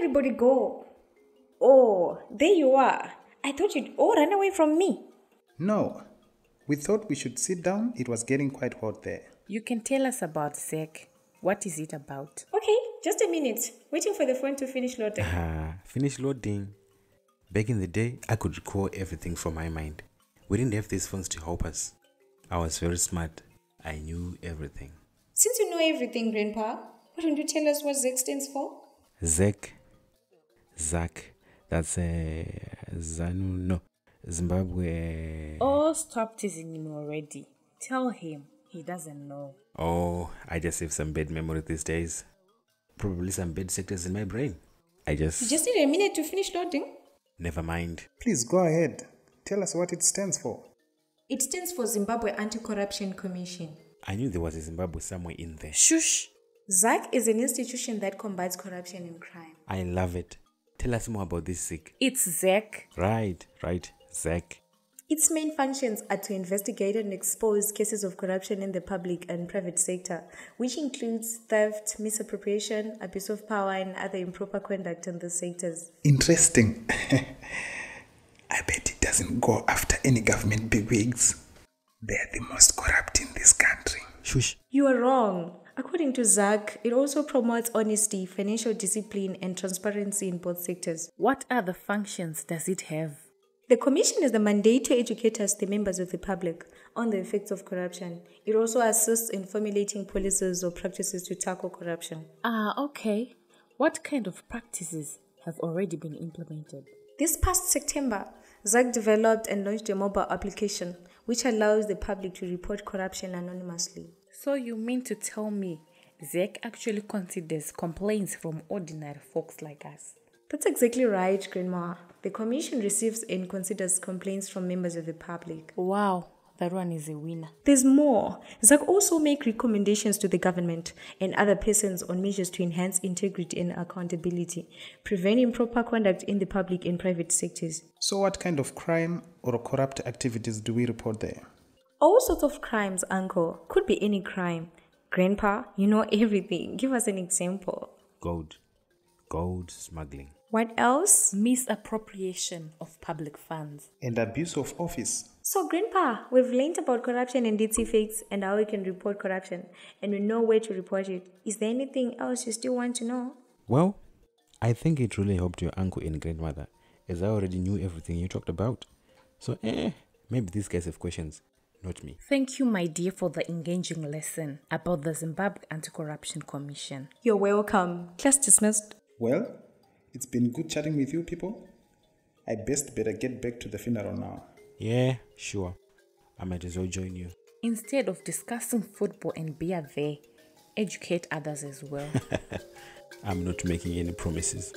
Where did everybody go? Oh, there you are. I thought you'd all run away from me. No, we thought we should sit down. It was getting quite hot there. You can tell us about Zek. What is it about? Okay, just a minute. Waiting for the phone to finish loading. Ah, finish loading. Back in the day, I could recall everything from my mind. We didn't have these phones to help us. I was very smart. I knew everything. Since you know everything, Grandpa, why don't you tell us what ZEC stands for? Zek, Zak, that's uh, Zanu, no, Zimbabwe. Oh, stop teasing him already. Tell him he doesn't know. Oh, I just have some bad memory these days. Probably some bad sectors in my brain. I just, You just need a minute to finish loading. never mind. Please go ahead. Tell us what it stands for. It stands for Zimbabwe Anti-Corruption Commission. I knew there was a Zimbabwe somewhere in there. Shush! ZACC is an institution that combats corruption and crime. I love it. Tell us more about this sick. It's Zek. Right, right, Zek. Its main functions are to investigate and expose cases of corruption in the public and private sector, which includes theft, misappropriation, abuse of power, and other improper conduct in these sectors. Interesting. I bet it doesn't go after any government bigwigs. They are the most corrupt in this country. Shush. You are wrong. According to ZACC, it also promotes honesty, financial discipline, and transparency in both sectors. What other functions does it have? The Commission has the mandate to educate us, the members of the public, on the effects of corruption. It also assists in formulating policies or practices to tackle corruption. Ah, okay. What kind of practices have already been implemented? This past September, ZACC developed and launched a mobile application which allows the public to report corruption anonymously. So you mean to tell me Zek actually considers complaints from ordinary folks like us? That's exactly right, Grandma. The Commission receives and considers complaints from members of the public. Wow, that one is a winner. There's more. ZACC also make recommendations to the government and other persons on measures to enhance integrity and accountability, prevent improper conduct in the public and private sectors. So, what kind of crime or corrupt activities do we report there? All sorts of crimes, Uncle. Could be any crime. Grandpa, you know everything. Give us an example. Gold. Gold smuggling. What else? Misappropriation of public funds. And abuse of office. So, Grandpa, we've learned about corruption and its effects and how we can report corruption, and we know where to report it. Is there anything else you still want to know? Well, I think it really helped your uncle and grandmother, as I already knew everything you talked about. So, eh, maybe these guys have questions, not me. Thank you, my dear, for the engaging lesson about the Zimbabwe Anti Corruption Commission. You're welcome. Class dismissed. Well, it's been good chatting with you people. I best better get back to the funeral now. Yeah, sure. I might as well join you. Instead of discussing football and beer there, educate others as well. I'm not making any promises.